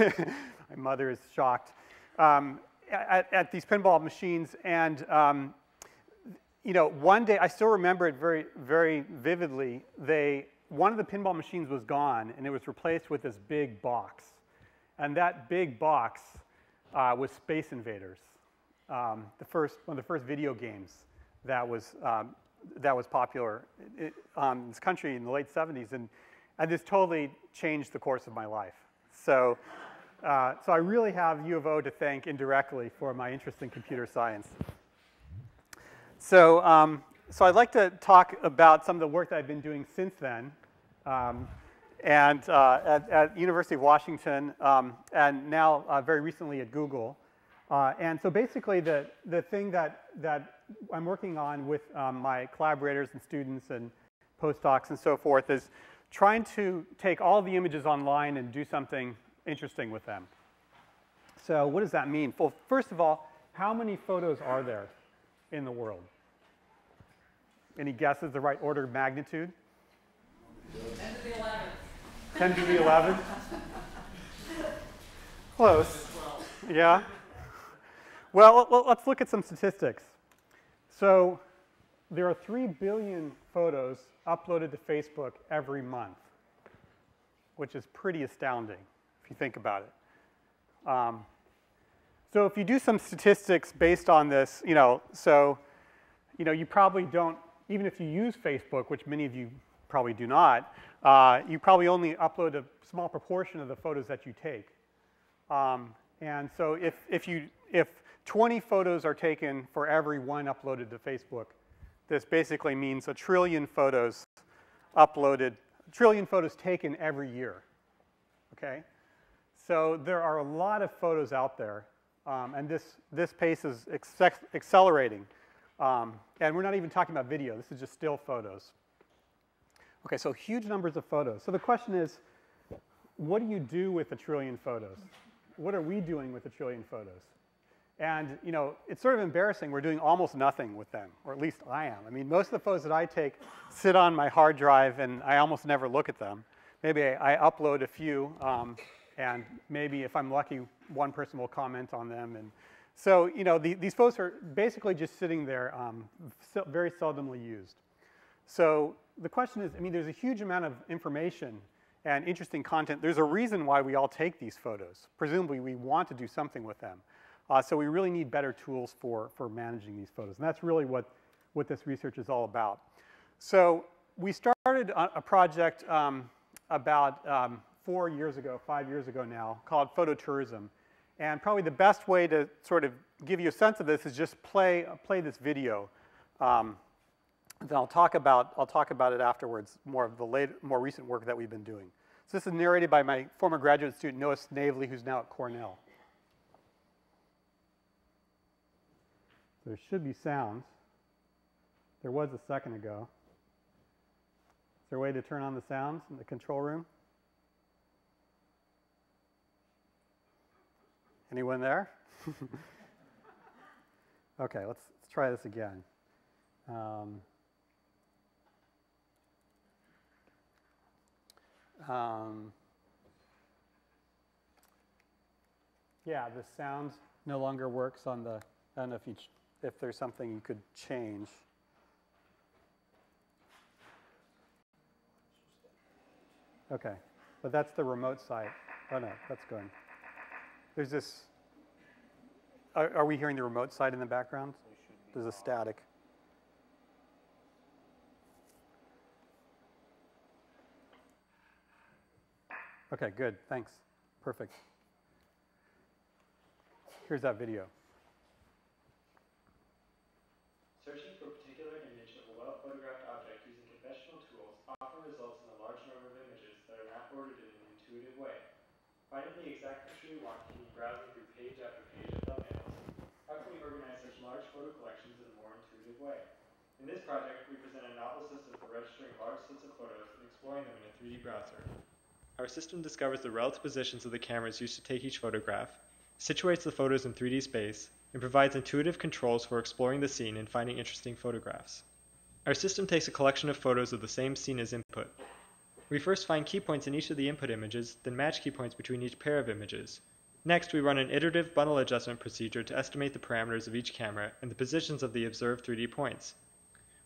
my mother is shocked. Um, at, at, these pinball machines, and um, you know, one day I still remember it very, very vividly. They one of the pinball machines was gone, and it was replaced with this big box, and that big box uh, was Space Invaders, um, the first one of the first video games that was um, that was popular in um, this country in the late 70s, and and this totally changed the course of my life. So. Uh, so I really have U of O to thank indirectly for my interest in computer science. So, um, so I'd like to talk about some of the work that I've been doing since then. Um, and uh, at, at, University of Washington, um, and now uh, very recently at Google. Uh, and so basically the, the thing that, that I'm working on with um, my collaborators and students and postdocs and so forth is trying to take all the images online and do something interesting with them. So what does that mean? Well, first of all, how many photos are there in the world? Any guesses the right order of magnitude? 10 to the 11. 10 to the 11? Close. Yeah. Well, let's look at some statistics. So there are 3 billion photos uploaded to Facebook every month, which is pretty astounding you think about it. Um, so if you do some statistics based on this, you know, so, you know, you probably don't, even if you use Facebook, which many of you probably do not, uh, you probably only upload a small proportion of the photos that you take. Um, and so if, if, you, if 20 photos are taken for every one uploaded to Facebook, this basically means a trillion photos uploaded, a trillion photos taken every year, okay? So there are a lot of photos out there, um, and this, this pace is accelerating. Um, and we're not even talking about video. This is just still photos. Okay, so huge numbers of photos. So the question is, what do you do with a trillion photos? What are we doing with a trillion photos? And, you know, it's sort of embarrassing. We're doing almost nothing with them, or at least I am. I mean, most of the photos that I take sit on my hard drive, and I almost never look at them. Maybe I, I upload a few, um, and maybe if I'm lucky, one person will comment on them. And so, you know, the, these photos are basically just sitting there, um, very seldomly used. So the question is, I mean, there's a huge amount of information and interesting content. There's a reason why we all take these photos. Presumably, we want to do something with them. Uh, so we really need better tools for, for managing these photos. And that's really what, what this research is all about. So we started a, project um, about um, four years ago, five years ago now, called phototourism. And probably the best way to sort of give you a sense of this is just play, play this video. Um, then I'll talk about, I'll talk about it afterwards, more of the late, more recent work that we've been doing. So this is narrated by my former graduate student, Noah Snavely, who's now at Cornell. There should be sounds. There was a second ago. Is there a way to turn on the sounds in the control room? Anyone there? okay, let's, let's try this again. Um, um, yeah, the sound no longer works on the, I don't know if, you if there's something you could change. Okay, but that's the remote site. Oh no, that's good. There's this, are, are we hearing the remote side in the background? There's a static. Okay, good, thanks. Perfect. Here's that video. Searching for a particular image of a well-photographed object using conventional tools often results in a large number of images that are not ordered in an intuitive way. Finding the exact picture you want can mean browsing through page after page of thumbnails. How can we organize such large photo collections in a more intuitive way? In this project, we present a novel system for registering large sets of photos and exploring them in a 3D browser. Our system discovers the relative positions of the cameras used to take each photograph, situates the photos in 3D space, and provides intuitive controls for exploring the scene and finding interesting photographs. Our system takes a collection of photos of the same scene as input. We first find key points in each of the input images, then match key points between each pair of images. Next, we run an iterative bundle adjustment procedure to estimate the parameters of each camera and the positions of the observed 3D points.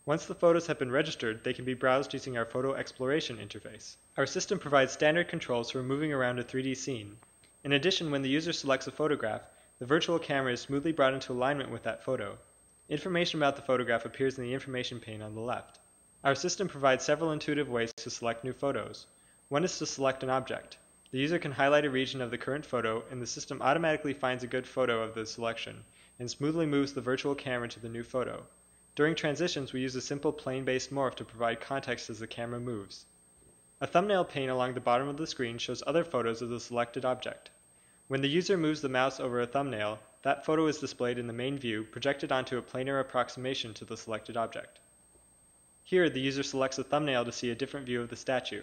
Once the photos have been registered, they can be browsed using our photo exploration interface. Our system provides standard controls for moving around a 3D scene. In addition, when the user selects a photograph, the virtual camera is smoothly brought into alignment with that photo. Information about the photograph appears in the information pane on the left. Our system provides several intuitive ways to select new photos. One is to select an object. The user can highlight a region of the current photo, and the system automatically finds a good photo of the selection and smoothly moves the virtual camera to the new photo. During transitions, we use a simple plane-based morph to provide context as the camera moves. A thumbnail pane along the bottom of the screen shows other photos of the selected object. When the user moves the mouse over a thumbnail, that photo is displayed in the main view, projected onto a planar approximation to the selected object. Here, the user selects a thumbnail to see a different view of the statue.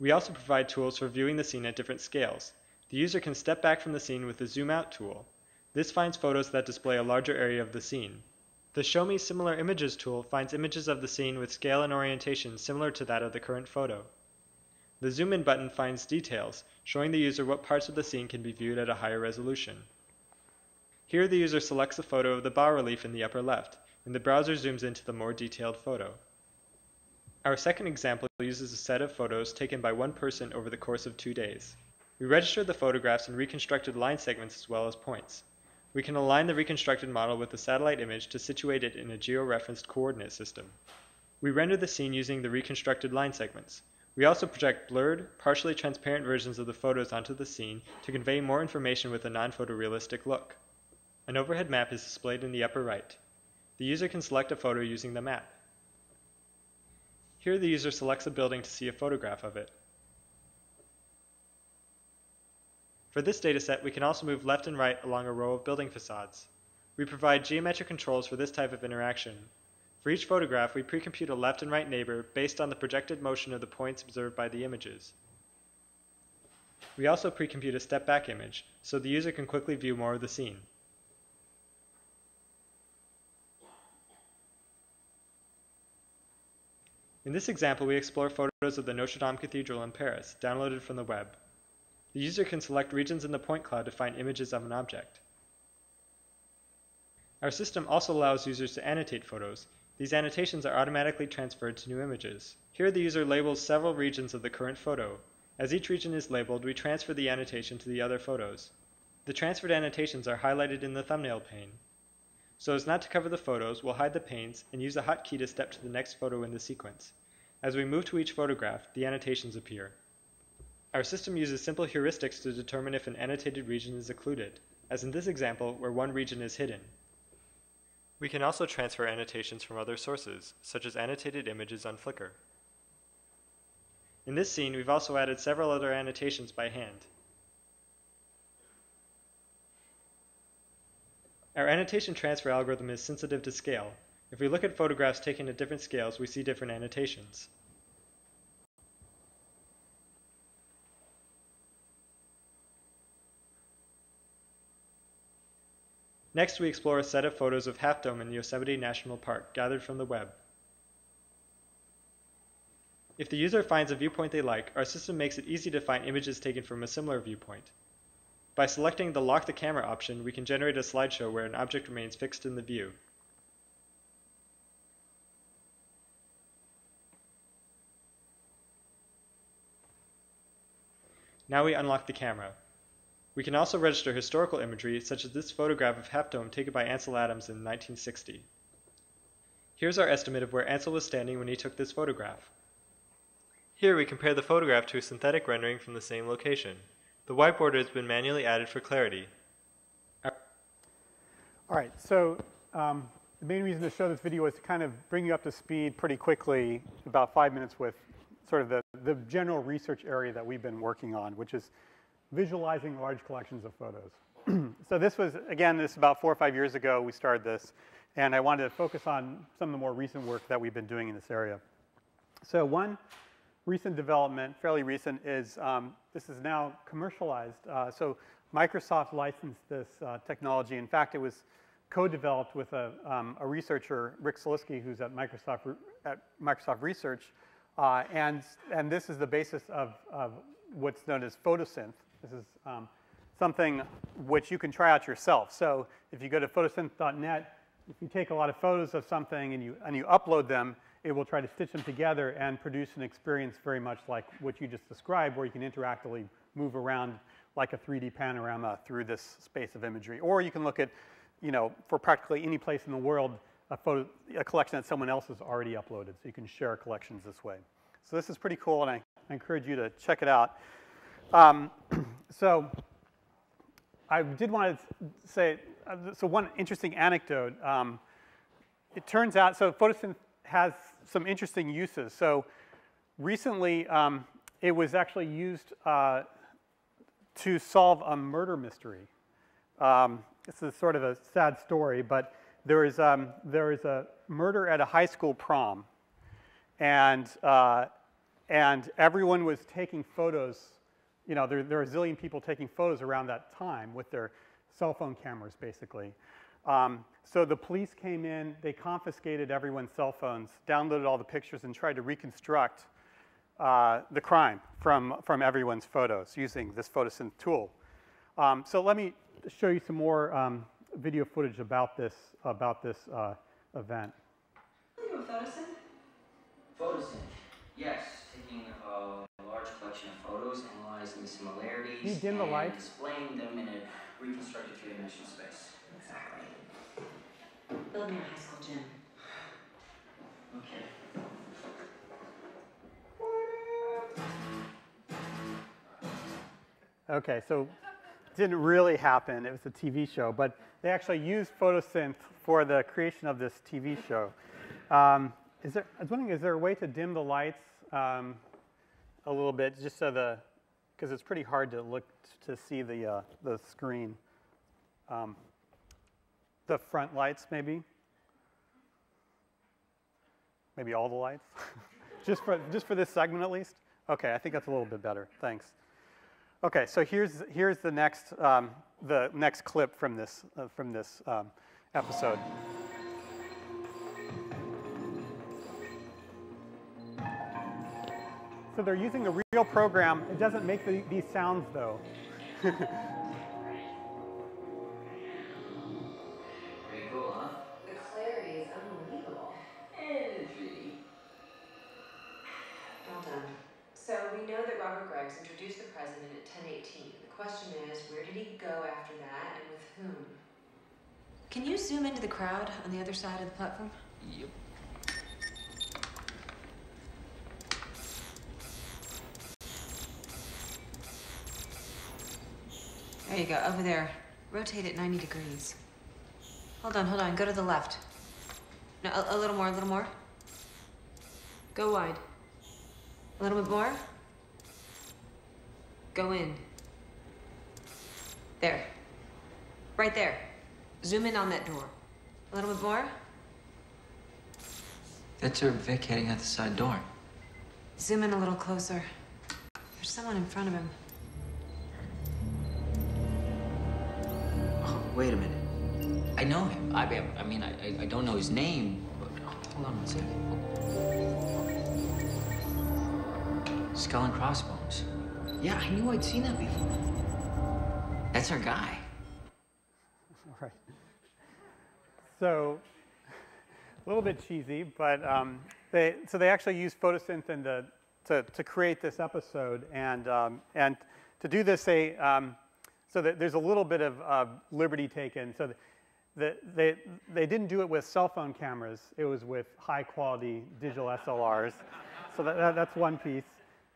We also provide tools for viewing the scene at different scales. The user can step back from the scene with the Zoom Out tool. This finds photos that display a larger area of the scene. The Show Me Similar Images tool finds images of the scene with scale and orientation similar to that of the current photo. The Zoom In button finds details, showing the user what parts of the scene can be viewed at a higher resolution. Here the user selects a photo of the bas-relief in the upper left, and the browser zooms into the more detailed photo. Our second example uses a set of photos taken by one person over the course of two days. We registered the photographs and reconstructed line segments as well as points. We can align the reconstructed model with the satellite image to situate it in a georeferenced coordinate system. We render the scene using the reconstructed line segments. We also project blurred, partially transparent versions of the photos onto the scene to convey more information with a non-photorealistic look. An overhead map is displayed in the upper right. The user can select a photo using the map. Here the user selects a building to see a photograph of it. For this dataset, we can also move left and right along a row of building facades. We provide geometric controls for this type of interaction. For each photograph, we pre-compute a left and right neighbor based on the projected motion of the points observed by the images. We also pre-compute a step-back image, so the user can quickly view more of the scene. In this example, we explore photos of the Notre Dame Cathedral in Paris, downloaded from the web. The user can select regions in the point cloud to find images of an object. Our system also allows users to annotate photos. These annotations are automatically transferred to new images. Here the user labels several regions of the current photo. As each region is labeled, we transfer the annotation to the other photos. The transferred annotations are highlighted in the thumbnail pane. So as not to cover the photos, we'll hide the panes and use a hotkey to step to the next photo in the sequence. As we move to each photograph, the annotations appear. Our system uses simple heuristics to determine if an annotated region is occluded, as in this example where one region is hidden. We can also transfer annotations from other sources, such as annotated images on Flickr. In this scene, we've also added several other annotations by hand. Our annotation transfer algorithm is sensitive to scale. If we look at photographs taken at different scales, we see different annotations. Next, we explore a set of photos of Half Dome in Yosemite National Park, gathered from the web. If the user finds a viewpoint they like, our system makes it easy to find images taken from a similar viewpoint. By selecting the Lock the Camera option, we can generate a slideshow where an object remains fixed in the view. Now we unlock the camera. We can also register historical imagery, such as this photograph of Half taken by Ansel Adams in 1960. Here's our estimate of where Ansel was standing when he took this photograph. Here we compare the photograph to a synthetic rendering from the same location. The white border has been manually added for clarity. All right, so um, the main reason to show this video is to kind of bring you up to speed pretty quickly, about five minutes with sort of the, the general research area that we've been working on, which is visualizing large collections of photos. so this was, again, this about four or five years ago we started this, and I wanted to focus on some of the more recent work that we've been doing in this area. So one recent development, fairly recent, is um, this is now commercialized. Uh, so Microsoft licensed this uh, technology. In fact, it was co-developed with a, um, a, researcher, Rick Szeliski, who's at Microsoft, at Microsoft Research, Uh, and, and this is the basis of, of what's known as photosynth. This is um, something which you can try out yourself. So if you go to photosynth.net, if you take a lot of photos of something and you, and you upload them, it will try to stitch them together and produce an experience very much like what you just described, where you can interactively move around like a 3D panorama through this space of imagery. Or you can look at, you know, for practically any place in the world, a, photo, a collection that someone else has already uploaded. So you can share collections this way. So this is pretty cool, and I, I encourage you to check it out. Um, so I did want to say, uh, so one interesting anecdote. Um, it turns out, so photosynth has some interesting uses. So recently, um, it was actually used uh, to solve a murder mystery. Um, this is sort of a sad story, but there is, um, there is a murder at a high school prom, and, uh, and everyone was taking photos. You know, there, there are a zillion people taking photos around that time with their cell phone cameras, basically. Um, so the police came in, they confiscated everyone's cell phones, downloaded all the pictures, and tried to reconstruct uh, the crime from, from everyone's photos using this photosynth tool. Um, so let me show you some more um, video footage about this, about this uh, event. You do photosynth? Photosynth, yes, taking a large collection of photos, analyzing the similarities, Can dim the and lights? displaying them in a reconstructed three-dimensional space. Exactly. Build me a high school gym. Okay. Okay, so it didn't really happen. It was a TV show, but they actually used photosynth for the creation of this TV show. Um, is there, I was wondering, is there a way to dim the lights um, a little bit, just so the, because it's pretty hard to look to see the uh, the screen. Um, the front lights, maybe. Maybe all the lights, just for just for this segment at least. Okay, I think that's a little bit better. Thanks. Okay, so here's here's the next um, the next clip from this uh, from this um, episode. So they're using the real program. It doesn't make the, these sounds though. zoom into the crowd on the other side of the platform? Yep. There you go, over there. Rotate it 90 degrees. Hold on, hold on. Go to the left. No, a, a little more, a little more. Go wide. A little bit more. Go in. There. Right there. Zoom in on that door. A little bit more. That's our Vic heading out the side door. Zoom in a little closer. There's someone in front of him. Oh, wait a minute. I know him. I, I- mean, I, I- I don't know his name, but hold on one second. Skull and crossbones. Yeah, I knew I'd seen that before. That's our guy. Right. So, a little bit cheesy, but um, they so they actually used photosynth the, to to create this episode, and um, and to do this, they um, so that there's a little bit of uh, liberty taken. So. The, the, they, they didn't do it with cell phone cameras. It was with high quality digital SLRs. So that, that, that's one piece.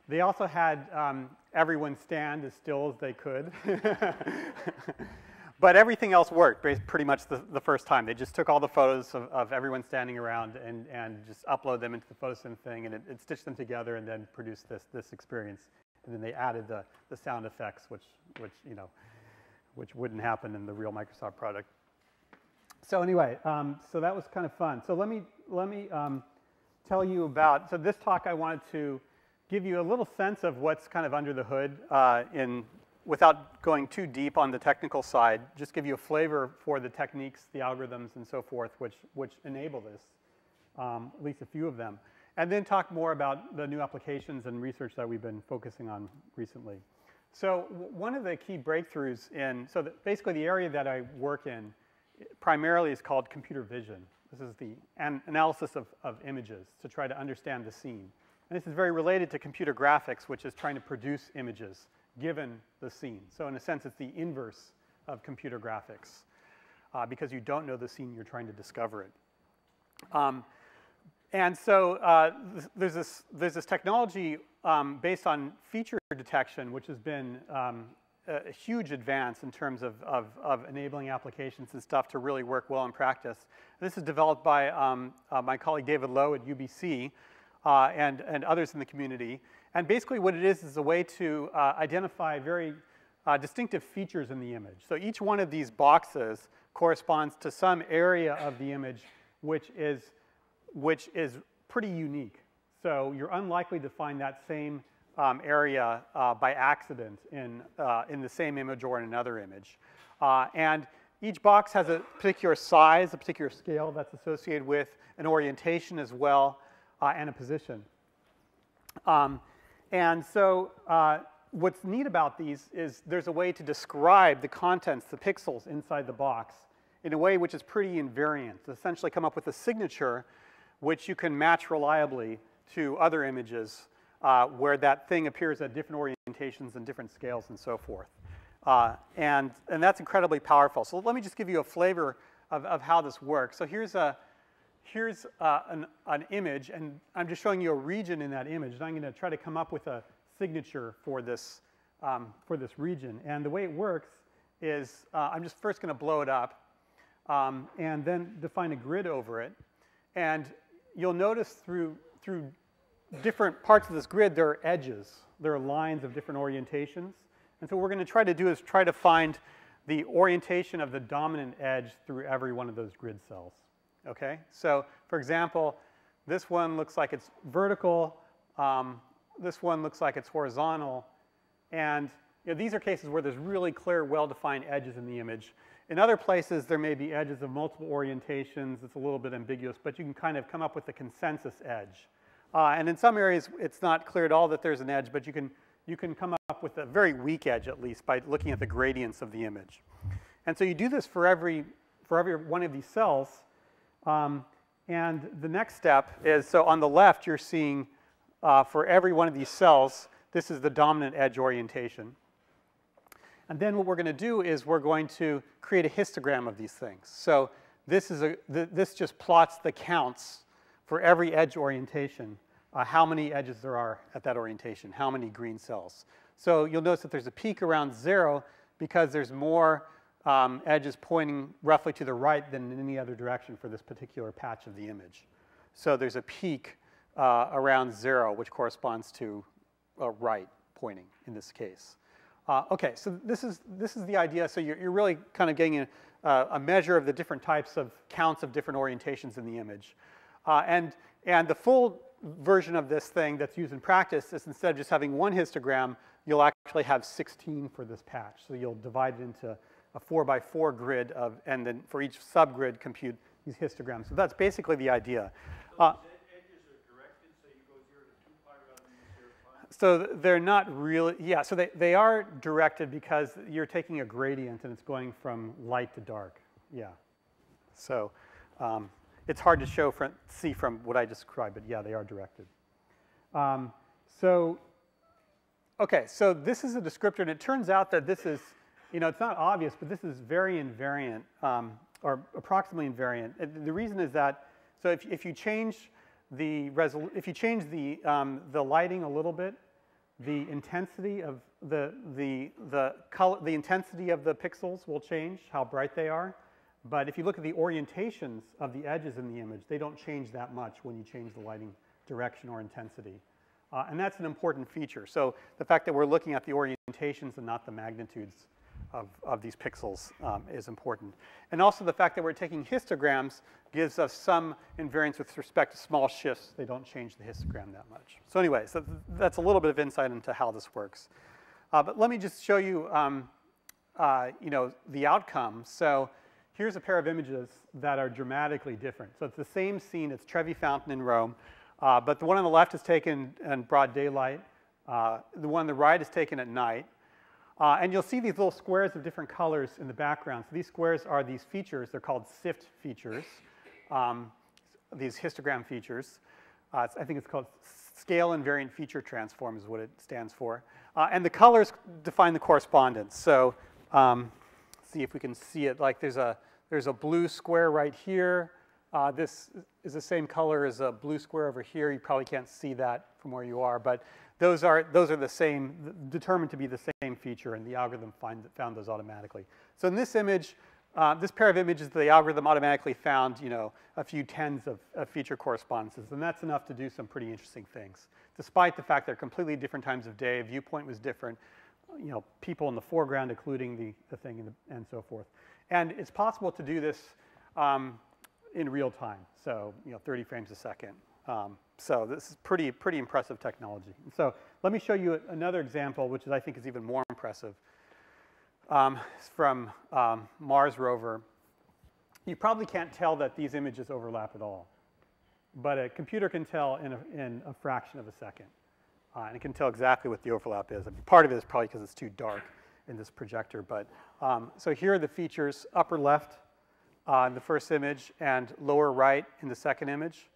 They also had um, everyone stand as still as they could. but everything else worked pretty much the, the first time. They just took all the photos of, of everyone standing around and, and just upload them into the photosynth thing, and it, it stitched them together and then produced this, this experience. And then they added the, the sound effects, which, which, you know, which wouldn't happen in the real Microsoft product. So anyway, um, so that was kind of fun. So let me, let me um, tell you about, so this talk I wanted to give you a little sense of what's kind of under the hood uh, in, without going too deep on the technical side, just give you a flavor for the techniques, the algorithms, and so forth, which, which enable this, um, at least a few of them. and then talk more about the new applications and research that we've been focusing on recently. So one of the key breakthroughs in, so basically the area that I work in primarily is called computer vision. This is the an analysis of, of images to try to understand the scene. And this is very related to computer graphics, which is trying to produce images given the scene. So in a sense, it's the inverse of computer graphics uh, because you don't know the scene, you're trying to discover it. Um, and so uh, there's, this, there's this technology um, based on feature detection, which has been um, a huge advance in terms of, of, of, enabling applications and stuff to really work well in practice. This is developed by um, uh, my colleague David Lowe at UBC uh, and, and others in the community. And basically what it is is a way to uh, identify very uh, distinctive features in the image. So each one of these boxes corresponds to some area of the image which is, which is pretty unique. So you're unlikely to find that same um, area uh, by accident in, uh, in the same image or in another image. Uh, and each box has a particular size, a particular scale that's associated with an orientation as well uh, and a position. Um, and so uh, what's neat about these is there's a way to describe the contents, the pixels inside the box in a way which is pretty invariant. To essentially come up with a signature which you can match reliably to other images uh, where that thing appears at different orientations and different scales and so forth. Uh, and, and that's incredibly powerful. So let me just give you a flavor of, of how this works. So here's, a, here's uh, an, an image, and I'm just showing you a region in that image. And I'm going to try to come up with a signature for this, um, for this region. And the way it works is uh, I'm just first going to blow it up um, and then define a grid over it. And you'll notice through, through different parts of this grid, there are edges. There are lines of different orientations. And so what we're going to try to do is try to find the orientation of the dominant edge through every one of those grid cells. Okay? So, for example, this one looks like it's vertical. Um, this one looks like it's horizontal. And you know, these are cases where there's really clear, well-defined edges in the image. In other places, there may be edges of multiple orientations. It's a little bit ambiguous, but you can kind of come up with a consensus edge. Uh, and in some areas, it's not clear at all that there's an edge, but you can, you can come up with a very weak edge, at least, by looking at the gradients of the image. And so you do this for every, for every one of these cells. Um, and the next step is, so on the left, you're seeing uh, for every one of these cells, this is the dominant edge orientation. And then what we're going to do is we're going to create a histogram of these things. So this, is a, th this just plots the counts for every edge orientation uh, how many edges there are at that orientation, how many green cells. So you'll notice that there's a peak around zero because there's more um, edges pointing roughly to the right than in any other direction for this particular patch of the image. So there's a peak uh, around zero, which corresponds to a right pointing in this case. Uh, okay, so this is, this is the idea. So you're, you're really kind of getting a, uh, a measure of the different types of counts of different orientations in the image. Uh, and, and the full version of this thing that's used in practice is instead of just having one histogram, you'll actually have 16 for this patch. So you'll divide it into a four by four grid of, and then for each subgrid compute these histograms. So that's basically the idea. Uh, so they're not really, yeah, so they, they are directed because you're taking a gradient and it's going from light to dark. Yeah. So um, it's hard to show from, see from what I described, but yeah, they are directed. Um, so, okay, so this is a descriptor, and it turns out that this is, you know, it's not obvious, but this is very invariant, um, or approximately invariant. the reason is that, so if, if you change the resol if you change the, um, the lighting a little bit, the intensity of the, the, the, color, the intensity of the pixels will change, how bright they are. But if you look at the orientations of the edges in the image, they don't change that much when you change the lighting direction or intensity. Uh, and that's an important feature. So the fact that we're looking at the orientations and not the magnitudes of, of these pixels um, is important. And also the fact that we're taking histograms gives us some invariance with respect to small shifts. They don't change the histogram that much. So anyway, so th that's a little bit of insight into how this works. Uh, but let me just show you, um, uh, you know, the outcome. So here's a pair of images that are dramatically different. So it's the same scene, it's Trevi Fountain in Rome. Uh, but the one on the left is taken in broad daylight. Uh, the one on the right is taken at night. Uh, and you'll see these little squares of different colors in the background. So these squares are these features. They're called SIFT features, um, these histogram features. Uh, I think it's called scale invariant feature transform is what it stands for. Uh, and the colors define the correspondence. So um, see if we can see it. Like there's a, there's a blue square right here. Uh, this is the same color as a blue square over here. You probably can't see that from where you are, but those are, those are the same, determined to be the same feature, and the algorithm find, found those automatically. So in this image, uh, this pair of images, the algorithm automatically found, you know, a few tens of, of, feature correspondences, and that's enough to do some pretty interesting things. Despite the fact they're completely different times of day, viewpoint was different, you know, people in the foreground, including the, the thing, and, the, and so forth. And it's possible to do this um, in real time, so, you know, 30 frames a second. Um, so this is pretty, pretty impressive technology. so let me show you another example, which is, I think is even more impressive. Um, from um, Mars rover. You probably can't tell that these images overlap at all, but a computer can tell in a, in a fraction of a second. Uh, and it can tell exactly what the overlap is. I mean, part of it is probably because it's too dark in this projector. But um, so here are the features, upper left uh, in the first image and lower right in the second image.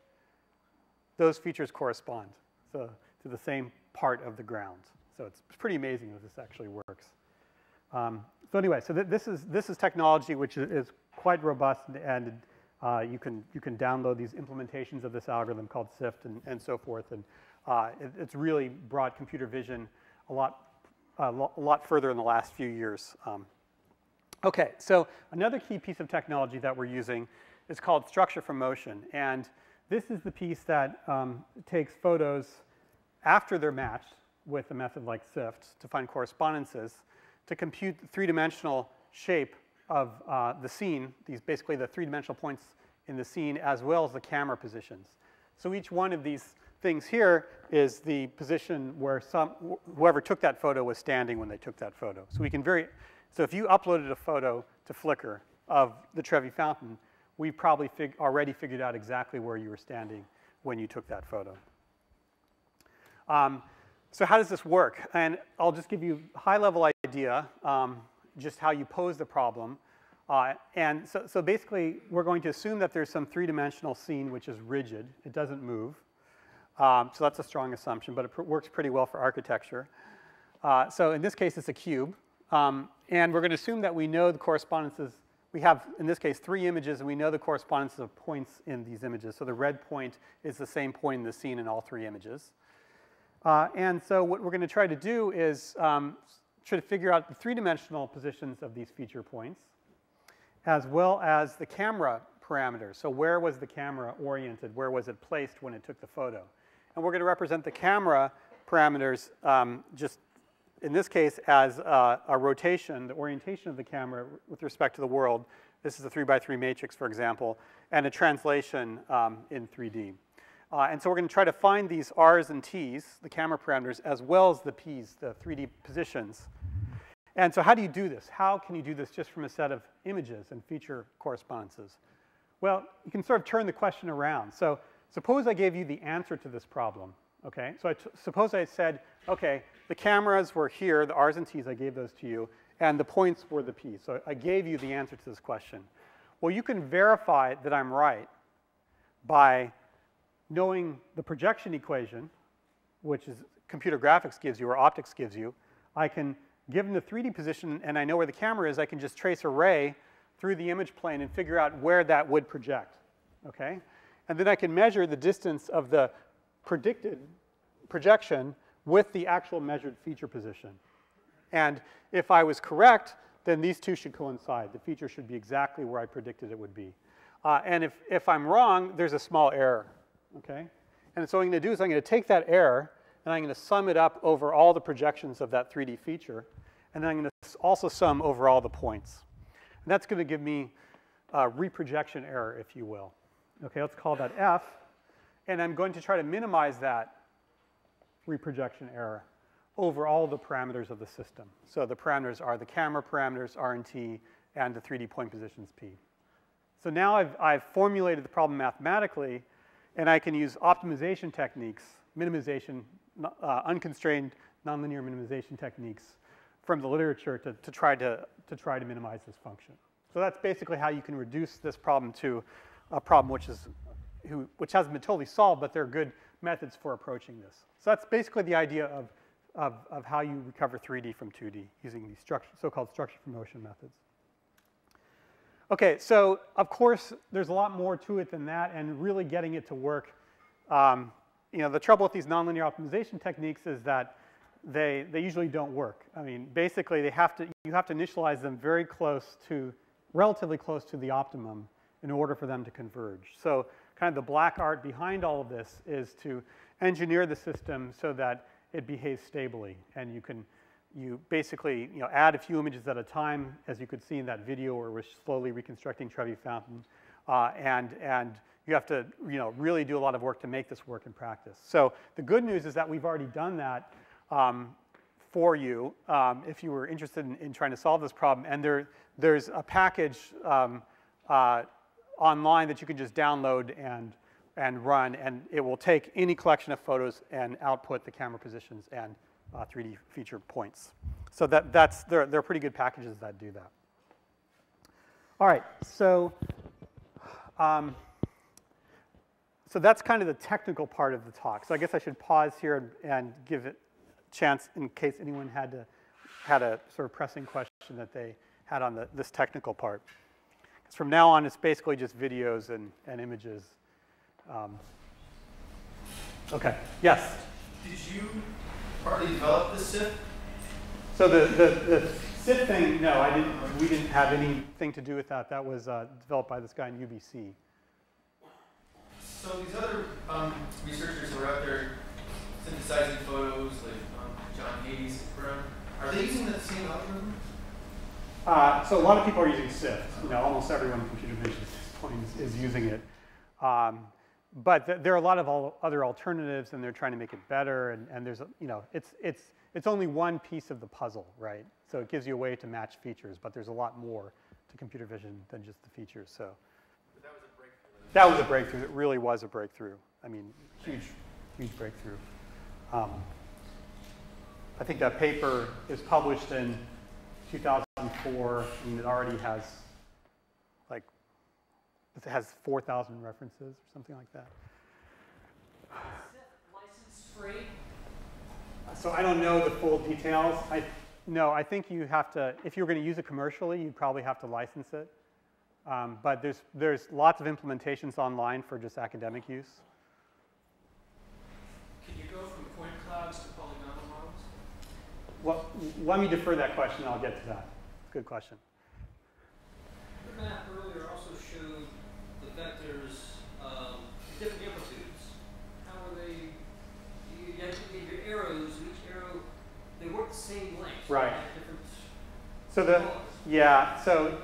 Those features correspond to the same part of the ground. So it's pretty amazing that this actually works. Um, so anyway, so th this, is, this is technology which is, is quite robust and uh, you, can, you can download these implementations of this algorithm called SIFT and, and so forth. And uh, it, it's really brought computer vision a lot, lo a lot further in the last few years. Um, okay, so another key piece of technology that we're using is called structure from motion. And this is the piece that um, takes photos after they're matched with a method like SIFT to find correspondences to compute the three-dimensional shape of uh, the scene, these basically the three-dimensional points in the scene as well as the camera positions. So each one of these things here is the position where some, whoever took that photo was standing when they took that photo. So we can very, so if you uploaded a photo to Flickr of the Trevi Fountain, we probably fig already figured out exactly where you were standing when you took that photo. Um, so how does this work? And I'll just give you a high-level idea, um, just how you pose the problem. Uh, and so, so basically, we're going to assume that there's some three-dimensional scene which is rigid. It doesn't move. Um, so that's a strong assumption, but it pr works pretty well for architecture. Uh, so in this case, it's a cube. Um, and we're going to assume that we know the correspondences. We have, in this case, three images, and we know the correspondences of points in these images. So the red point is the same point in the scene in all three images. Uh, and so what we're going to try to do is um, try to figure out the three-dimensional positions of these feature points, as well as the camera parameters. So where was the camera oriented? Where was it placed when it took the photo? And we're going to represent the camera parameters um, just in this case as uh, a rotation, the orientation of the camera with respect to the world. This is a 3 by 3 matrix, for example, and a translation um, in 3D. Uh, and so we're going to try to find these R's and T's, the camera parameters, as well as the P's, the 3D positions. And so how do you do this? How can you do this just from a set of images and feature correspondences? Well, you can sort of turn the question around. So suppose I gave you the answer to this problem, okay? So I suppose I said, okay, the cameras were here, the R's and T's, I gave those to you, and the points were the P's. So I gave you the answer to this question. Well, you can verify that I'm right by knowing the projection equation, which is computer graphics gives you or optics gives you, I can, given the 3D position and I know where the camera is, I can just trace a ray through the image plane and figure out where that would project, okay? And then I can measure the distance of the predicted projection with the actual measured feature position. And if I was correct, then these two should coincide. The feature should be exactly where I predicted it would be. Uh, and if, if I'm wrong, there's a small error okay? And so what I'm going to do is I'm going to take that error and I'm going to sum it up over all the projections of that 3D feature. And then I'm going to also sum over all the points. And that's going to give me a reprojection error, if you will. Okay, let's call that F. And I'm going to try to minimize that reprojection error over all the parameters of the system. So the parameters are the camera parameters, R and T, and the 3D point positions, P. So now I've, I've formulated the problem mathematically, and I can use optimization techniques, minimization, uh, unconstrained nonlinear minimization techniques from the literature to, to, try to, to try to minimize this function. So that's basically how you can reduce this problem to a problem which, is, who, which hasn't been totally solved, but there are good methods for approaching this. So that's basically the idea of, of, of how you recover 3D from 2D using these structure, so-called structure from motion methods. Okay, so of course, there's a lot more to it than that, and really getting it to work. Um, you know, the trouble with these nonlinear optimization techniques is that they, they usually don't work. I mean, basically, they have to, you have to initialize them very close to, relatively close to the optimum in order for them to converge. So kind of the black art behind all of this is to engineer the system so that it behaves stably and you can you basically you know, add a few images at a time, as you could see in that video where we're slowly reconstructing Trevi Fountain. Uh, and, and you have to you know, really do a lot of work to make this work in practice. So the good news is that we've already done that um, for you um, if you were interested in, in, trying to solve this problem. And there, there's a package um, uh, online that you can just download and, and run, and it will take any collection of photos and output the camera positions and uh, 3D feature points. So that, that's, there, there are pretty good packages that do that. All right, so, um, so that's kind of the technical part of the talk. So I guess I should pause here and, and give it a chance in case anyone had, to, had a sort of pressing question that they had on the, this technical part. Because from now on, it's basically just videos and, and images. Um, okay, yes? Did you partly develop the SIFT? So the, the, the SIFT thing, no, I didn't, we didn't have anything to do with that. That was uh, developed by this guy in UBC. So these other um, researchers who are out there synthesizing photos, like um, John Hades Brown, are they using the same algorithm? Uh, so a lot of people are using SIFT. You know, almost everyone in computer vision is, is using it. Um, but th there are a lot of all other alternatives, and they're trying to make it better. And, and there's, a, you know, it's, it's, it's only one piece of the puzzle, right? So it gives you a way to match features, but there's a lot more to computer vision than just the features. So but that was a breakthrough. That was a breakthrough. It really was a breakthrough. I mean, huge, huge breakthrough. Um, I think that paper is published in 2004, and it already has like it has 4,000 references or something like that. license free? So I don't know the full details. I, no, I think you have to, if you're going to use it commercially, you probably have to license it. Um, but there's, there's lots of implementations online for just academic use. Can you go from point clouds to polygonal models? Well, let me defer that question. I'll get to that. Good question. The map earlier also showed the vectors um, different amplitudes. How are they? You, have your arrows. Each arrow they work the same length. Right. So the yeah. So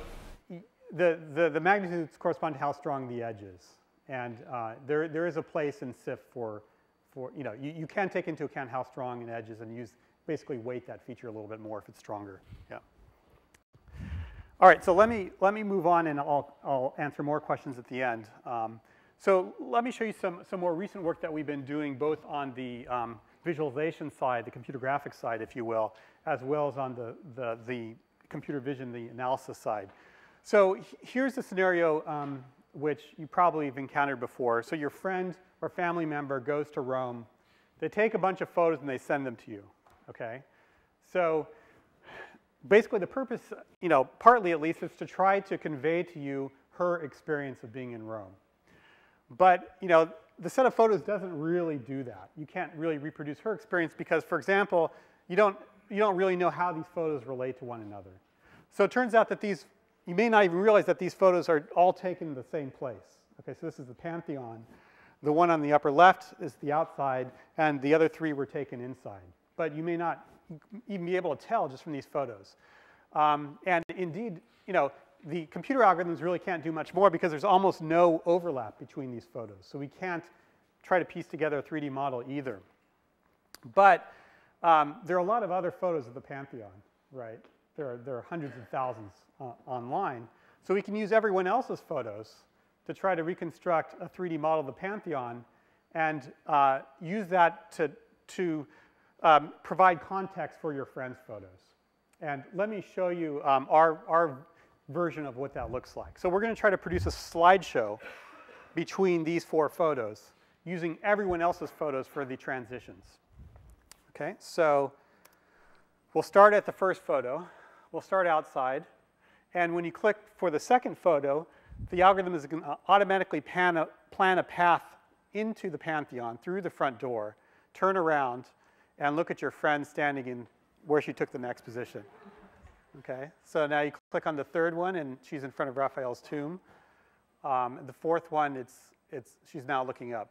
the, the the magnitudes correspond to how strong the edge is, and uh, there there is a place in SIFT for for you know you, you can take into account how strong an edge is and use basically weight that feature a little bit more if it's stronger. Yeah. All right, so let me, let me move on and I'll, I'll answer more questions at the end. Um, so let me show you some, some more recent work that we've been doing both on the um, visualization side, the computer graphics side, if you will, as well as on the, the, the computer vision, the analysis side. So here's a scenario um, which you probably have encountered before. So your friend or family member goes to Rome. They take a bunch of photos and they send them to you, okay? So basically the purpose, you know, partly at least, is to try to convey to you her experience of being in Rome. But, you know, the set of photos doesn't really do that. You can't really reproduce her experience because, for example, you don't, you don't really know how these photos relate to one another. So it turns out that these, you may not even realize that these photos are all taken in the same place. Okay, so this is the Pantheon. The one on the upper left is the outside, and the other three were taken inside. But you may not even be able to tell just from these photos. Um, and indeed, you know, the computer algorithms really can't do much more because there's almost no overlap between these photos. So we can't try to piece together a 3D model either. But um, there are a lot of other photos of the Pantheon, right? There are, there are hundreds of thousands uh, online. So we can use everyone else's photos to try to reconstruct a 3D model of the Pantheon and uh, use that to, to um, provide context for your friends' photos. And let me show you um, our, our version of what that looks like. So we're going to try to produce a slideshow between these four photos using everyone else's photos for the transitions. Okay, so we'll start at the first photo. We'll start outside. And when you click for the second photo, the algorithm is going to automatically a, plan a path into the Pantheon through the front door, turn around, and look at your friend standing in where she took the next position. Okay, so now you click on the third one, and she's in front of Raphael's tomb. Um, the fourth one, it's, it's, she's now looking up.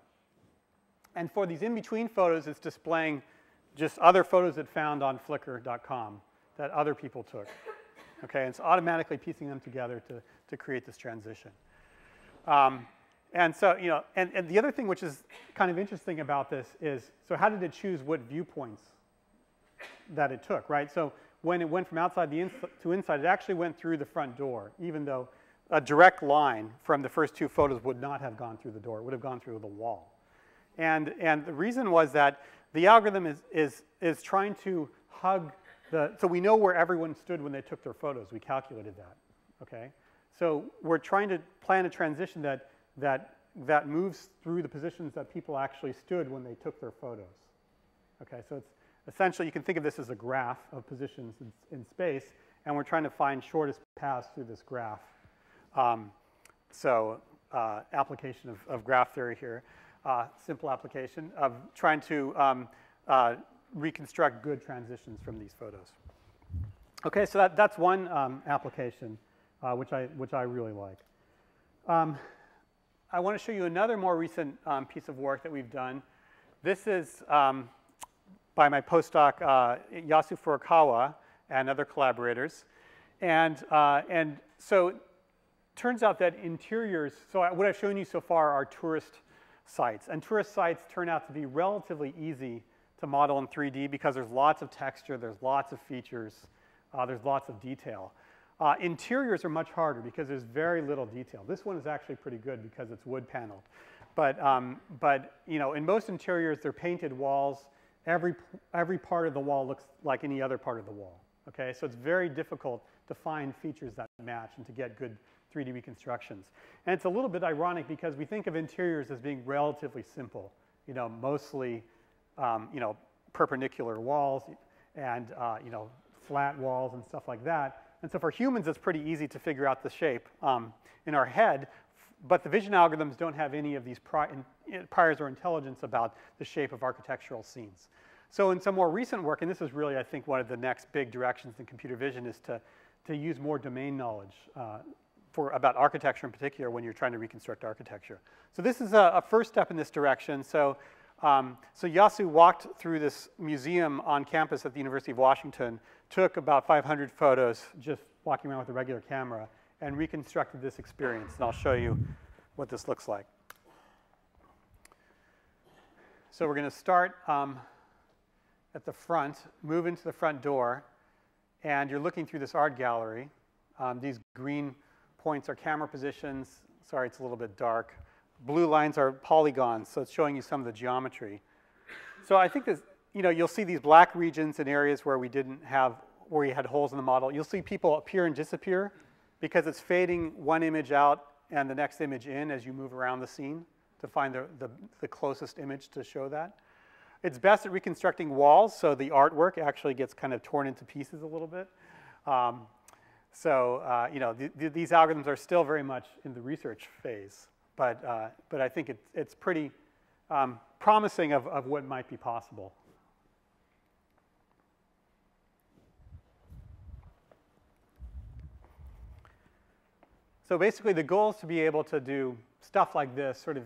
And for these in-between photos, it's displaying just other photos it found on Flickr.com that other people took. Okay, and it's automatically piecing them together to, to create this transition. Um, and so, you know, and, and the other thing which is kind of interesting about this is, so how did it choose what viewpoints that it took, right? So when it went from outside the ins to inside, it actually went through the front door, even though a direct line from the first two photos would not have gone through the door. It would have gone through the wall. And, and the reason was that the algorithm is, is, is trying to hug the, so we know where everyone stood when they took their photos. We calculated that, okay? So we're trying to plan a transition that that, that moves through the positions that people actually stood when they took their photos. Okay, so it's essentially, you can think of this as a graph of positions in, in space, and we're trying to find shortest paths through this graph. Um, so uh, application of, of, graph theory here, uh, simple application of trying to um, uh, reconstruct good transitions from these photos. Okay, so that, that's one um, application uh, which, I, which I really like. I want to show you another more recent um, piece of work that we've done. This is um, by my postdoc uh, Yasu Furukawa and other collaborators. And, uh, and so turns out that interiors, so what I've shown you so far are tourist sites. And tourist sites turn out to be relatively easy to model in 3D because there's lots of texture, there's lots of features, uh, there's lots of detail. Uh, interiors are much harder because there's very little detail. This one is actually pretty good because it's wood paneled. But, um, but you know, in most interiors, they're painted walls. Every, every part of the wall looks like any other part of the wall. Okay, so it's very difficult to find features that match and to get good 3D reconstructions. And it's a little bit ironic because we think of interiors as being relatively simple. You know, mostly, um, you know, perpendicular walls and, uh, you know, flat walls and stuff like that. And so for humans, it's pretty easy to figure out the shape um, in our head, but the vision algorithms don't have any of these pri priors or intelligence about the shape of architectural scenes. So in some more recent work, and this is really, I think, one of the next big directions in computer vision is to, to use more domain knowledge uh, for, about architecture in particular when you're trying to reconstruct architecture. So this is a, a first step in this direction. So, um, so Yasu walked through this museum on campus at the University of Washington took about 500 photos just walking around with a regular camera and reconstructed this experience. And I'll show you what this looks like. So we're going to start um, at the front, move into the front door, and you're looking through this art gallery. Um, these green points are camera positions. Sorry, it's a little bit dark. Blue lines are polygons, so it's showing you some of the geometry. So I think this, you know, you'll see these black regions in areas where we didn't have, where we had holes in the model. You'll see people appear and disappear because it's fading one image out and the next image in as you move around the scene to find the, the, the closest image to show that. It's best at reconstructing walls, so the artwork actually gets kind of torn into pieces a little bit. Um, so, uh, you know, th th these algorithms are still very much in the research phase, but, uh, but I think it, it's pretty um, promising of, of what might be possible. So basically the goal is to be able to do stuff like this, sort of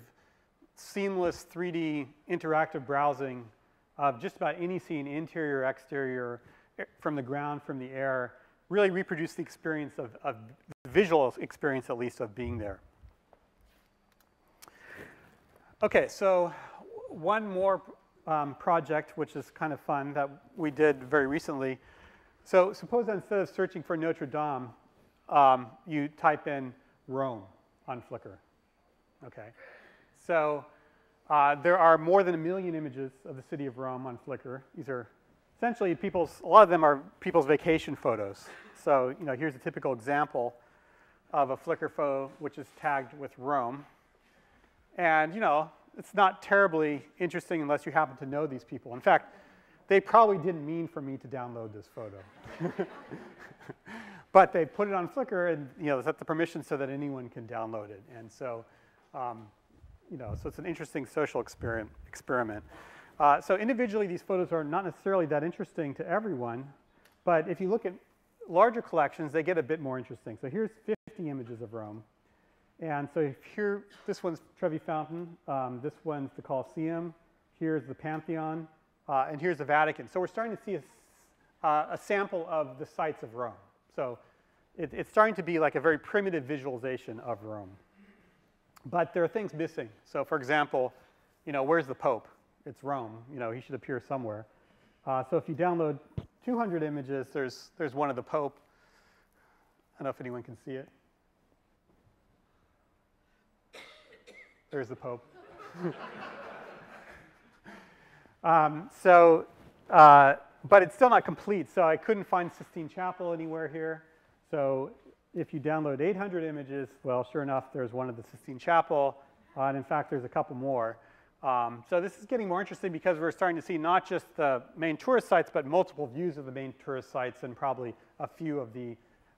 seamless 3D interactive browsing of just about any scene, interior, exterior, from the ground, from the air, really reproduce the experience of, of visual experience at least of being there. Okay, so one more um, project, which is kind of fun, that we did very recently. So suppose instead of searching for Notre Dame, um, you type in Rome on Flickr. Okay, so uh, there are more than a million images of the city of Rome on Flickr. These are essentially people's, a lot of them are people's vacation photos. So, you know, here's a typical example of a Flickr photo which is tagged with Rome. And, you know, it's not terribly interesting unless you happen to know these people. In fact, they probably didn't mean for me to download this photo. but they put it on Flickr and, you know, set the permission so that anyone can download it. And so, um, you know, so it's an interesting social experiment. experiment. Uh, so individually, these photos are not necessarily that interesting to everyone, but if you look at larger collections, they get a bit more interesting. So here's 50 images of Rome. And so here, this one's Trevi Fountain. Um, this one's the Colosseum. Here's the Pantheon. Uh, and here's the Vatican. So we're starting to see a, uh, a sample of the sites of Rome. So it, it's starting to be like a very primitive visualization of Rome. But there are things missing. So for example, you know, where's the Pope? It's Rome. You know, he should appear somewhere. Uh, so if you download 200 images, there's, there's one of the Pope. I don't know if anyone can see it. There's the Pope. um, so, uh, but it's still not complete. So I couldn't find Sistine Chapel anywhere here. So if you download 800 images, well, sure enough, there's one of the Sistine Chapel. Uh, and in fact, there's a couple more. Um, so this is getting more interesting because we're starting to see not just the main tourist sites, but multiple views of the main tourist sites and probably a few of the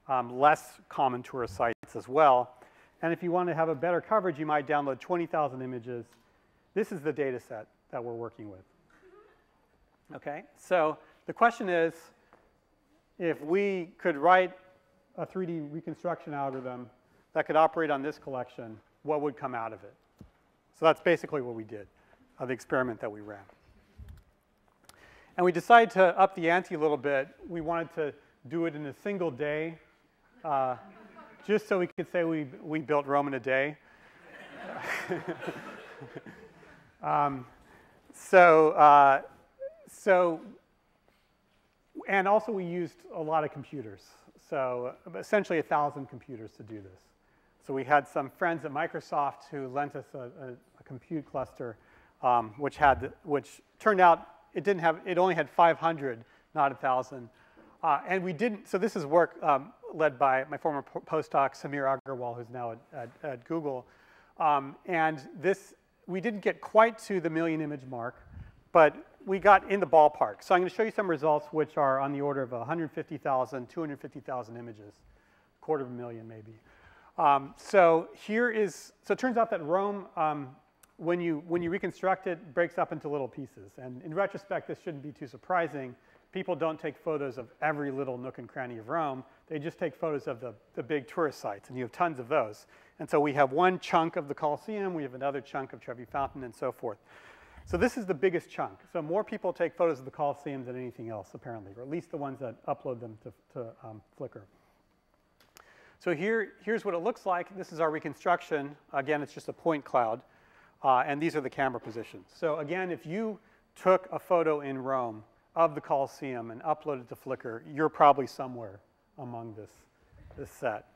um, less common tourist sites as well. And if you want to have a better coverage, you might download 20,000 images. This is the data set that we're working with. Okay, so the question is, if we could write a 3D reconstruction algorithm that could operate on this collection, what would come out of it? So that's basically what we did, uh, the experiment that we ran. And we decided to up the ante a little bit. We wanted to do it in a single day, uh, just so we could say we, we built Rome in a day. um, so, uh, so, and also we used a lot of computers. So essentially a thousand computers to do this. So we had some friends at Microsoft who lent us a, a, a compute cluster, um, which had, which turned out it didn't have, it only had 500, not 1,000. Uh, and we didn't, so this is work um, led by my former postdoc, Sameer Agarwal, who's now at, at, at Google. Um, and this, we didn't get quite to the million image mark, but we got in the ballpark. So I'm going to show you some results which are on the order of 150,000, 250,000 images, quarter of a million maybe. Um, so here is, so it turns out that Rome, um, when, you, when you reconstruct it, breaks up into little pieces. And in retrospect, this shouldn't be too surprising. People don't take photos of every little nook and cranny of Rome. They just take photos of the, the big tourist sites, and you have tons of those. And so we have one chunk of the Colosseum, we have another chunk of Trevi Fountain, and so forth. So this is the biggest chunk. So more people take photos of the Colosseum than anything else, apparently, or at least the ones that upload them to, to um, Flickr. So here, here's what it looks like. This is our reconstruction. Again, it's just a point cloud. Uh, and these are the camera positions. So again, if you took a photo in Rome of the Colosseum and uploaded to Flickr, you're probably somewhere among this, this set.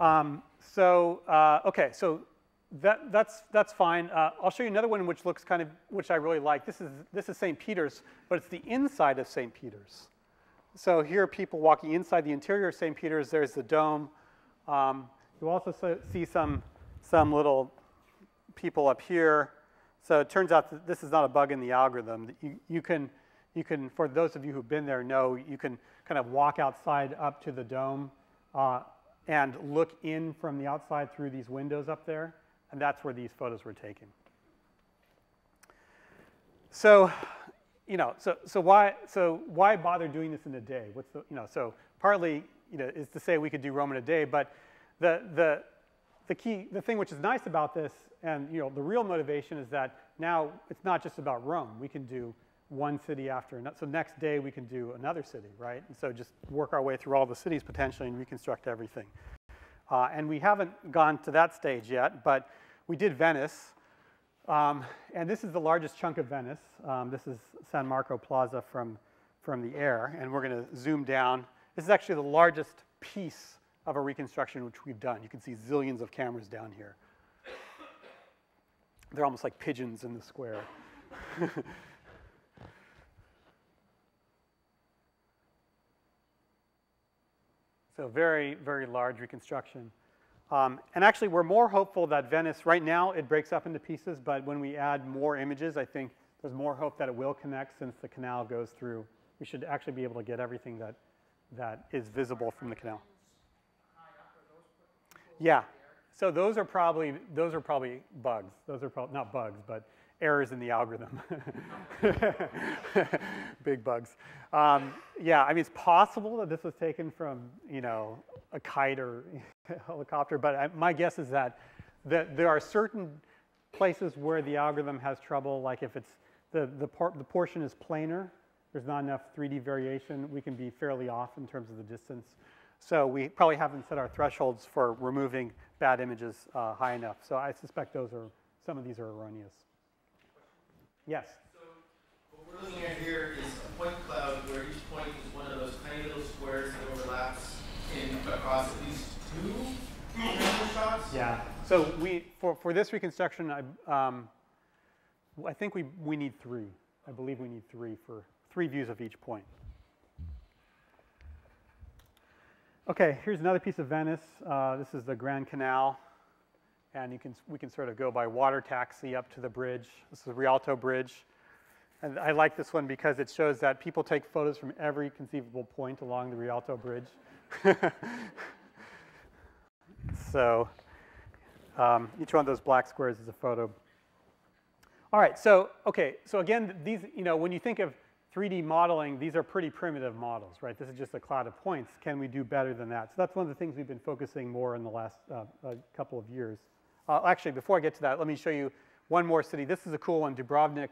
Um, so, uh, okay, so that, that's, that's fine. Uh, I'll show you another one which looks kind of, which I really like. This is, this is St. Peter's, but it's the inside of St. Peter's. So here are people walking inside the interior of St. Peter's. There's the dome. Um, you also see some, some little people up here. So it turns out that this is not a bug in the algorithm. You, you, can, you can, for those of you who've been there, know you can kind of walk outside up to the dome uh, and look in from the outside through these windows up there. And that's where these photos were taken. So you know, so, so, why, so why bother doing this in a day? What's the, you know, so partly, you know, is to say we could do Rome in a day, but the, the, the key, the thing which is nice about this, and, you know, the real motivation is that now it's not just about Rome. We can do one city after another. So next day we can do another city, right? And so just work our way through all the cities potentially and reconstruct everything. Uh, and we haven't gone to that stage yet, but we did Venice, um, and this is the largest chunk of Venice. Um, this is San Marco Plaza from, from the air, and we're going to zoom down. This is actually the largest piece of a reconstruction which we've done. You can see zillions of cameras down here. They're almost like pigeons in the square. so very, very large reconstruction. Um, and actually, we're more hopeful that Venice, right now it breaks up into pieces, but when we add more images, I think there's more hope that it will connect since the canal goes through. We should actually be able to get everything that, that is visible from the canal. Yeah. So those are probably those are probably bugs. Those are probably not bugs, but errors in the algorithm. Big bugs. Um, yeah, I mean it's possible that this was taken from you know a kite or helicopter, but I, my guess is that that there are certain places where the algorithm has trouble, like if it's the the part the portion is planar, there's not enough 3D variation, we can be fairly off in terms of the distance. So we probably haven't set our thresholds for removing bad images uh, high enough. So I suspect those are, some of these are erroneous. Yes? So what we're looking at here is a point cloud where each point is one of those tiny little squares that overlaps in across at least. Yeah. So we, for, for this reconstruction, I, um, I think we, we need three. I believe we need three for three views of each point. Okay, here's another piece of Venice. Uh, this is the Grand Canal. And you can, we can sort of go by water taxi up to the bridge. This is the Rialto Bridge. And I like this one because it shows that people take photos from every conceivable point along the Rialto Bridge. so um, each one of those black squares is a photo. All right, so, okay, so again, these, you know, when you think of 3D modeling, these are pretty primitive models, right? This is just a cloud of points. Can we do better than that? So that's one of the things we've been focusing more in the last uh, couple of years. Uh, actually, before I get to that, let me show you one more city. This is a cool one, Dubrovnik.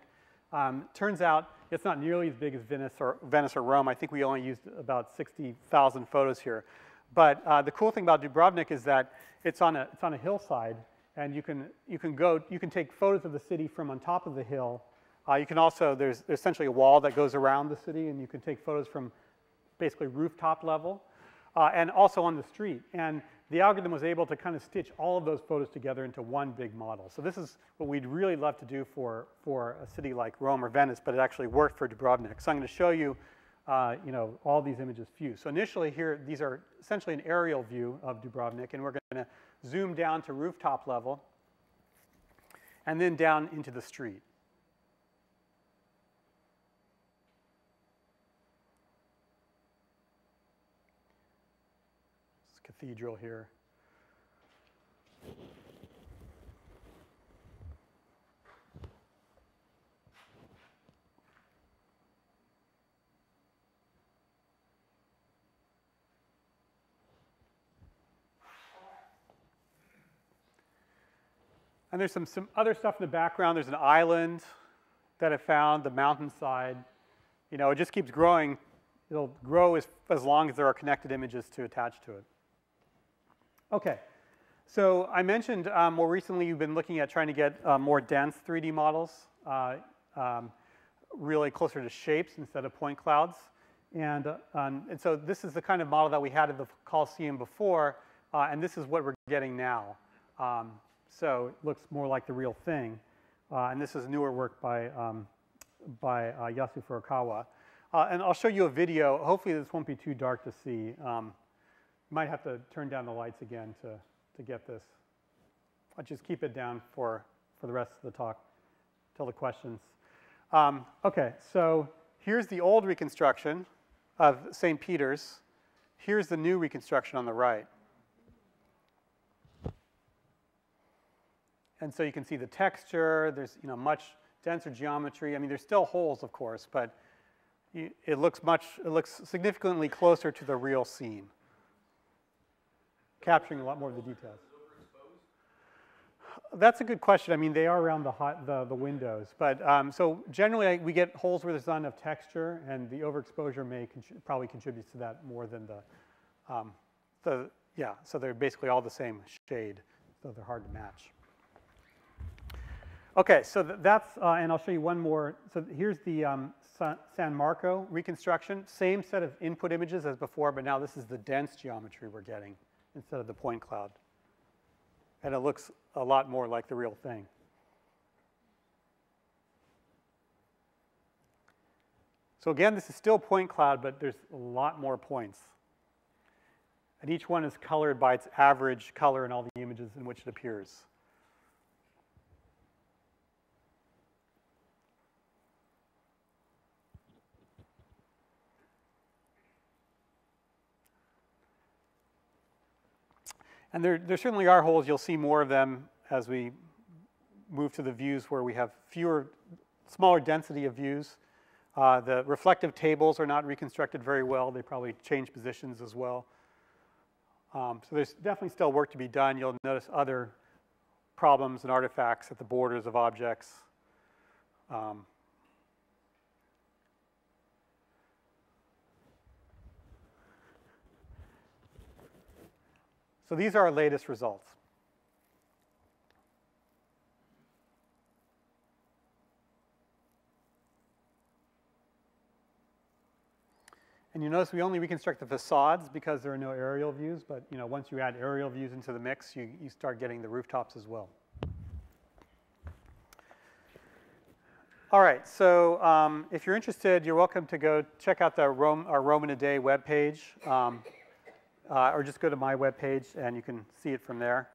Um, turns out it's not nearly as big as Venice or, Venice or Rome. I think we only used about 60,000 photos here. But uh, the cool thing about Dubrovnik is that it's on a, it's on a hillside, and you can, you can go, you can take photos of the city from on top of the hill uh, you can also, there's, essentially a wall that goes around the city, and you can take photos from basically rooftop level uh, and also on the street. And the algorithm was able to kind of stitch all of those photos together into one big model. So this is what we'd really love to do for, for a city like Rome or Venice, but it actually worked for Dubrovnik. So I'm going to show you, uh, you know, all these images fuse. So initially here, these are essentially an aerial view of Dubrovnik, and we're going to zoom down to rooftop level and then down into the street. This cathedral here. And there's some, some other stuff in the background. There's an island that I found, the mountainside. You know, it just keeps growing. It'll grow as, as long as there are connected images to attach to it. Okay, so I mentioned um, more recently you've been looking at trying to get uh, more dense 3D models, uh, um, really closer to shapes instead of point clouds. And, uh, um, and so this is the kind of model that we had at the Colosseum before, uh, and this is what we're getting now. So it looks more like the real thing. Uh, and this is newer work by, um, by uh, Yasu Furukawa. and I'll show you a video. Hopefully this won't be too dark to see. Um, might have to turn down the lights again to, to get this. I'll just keep it down for, for the rest of the talk till the questions. Um, okay, so here's the old reconstruction of St. Peter's. Here's the new reconstruction on the right. And so you can see the texture. There's you know, much denser geometry. I mean, there's still holes, of course, but it looks much, it looks significantly closer to the real scene capturing a lot more of the details. That's a good question. I mean, they are around the, hot, the, the windows. But um, so generally, we get holes where there's not enough texture, and the overexposure may probably contributes to that more than the, um, the, yeah, so they're basically all the same shade, so they're hard to match. Okay, so th that's, uh, and I'll show you one more. So here's the um, San Marco reconstruction. Same set of input images as before, but now this is the dense geometry we're getting instead of the point cloud. And it looks a lot more like the real thing. So again, this is still point cloud, but there's a lot more points. And each one is colored by its average color in all the images in which it appears. And there, there certainly are holes. You'll see more of them as we move to the views where we have fewer, smaller density of views. Uh, the reflective tables are not reconstructed very well. They probably change positions as well. Um, so there's definitely still work to be done. You'll notice other problems and artifacts at the borders of objects. Um, so these are our latest results. And you notice we only reconstruct the facades because there are no aerial views, but you know, once you add aerial views into the mix, you, you start getting the rooftops as well. All right, so um, if you're interested, you're welcome to go check out the Rome, our Rome in a Day webpage, um, uh, or just go to my webpage and you can see it from there.